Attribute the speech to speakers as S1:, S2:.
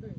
S1: 对。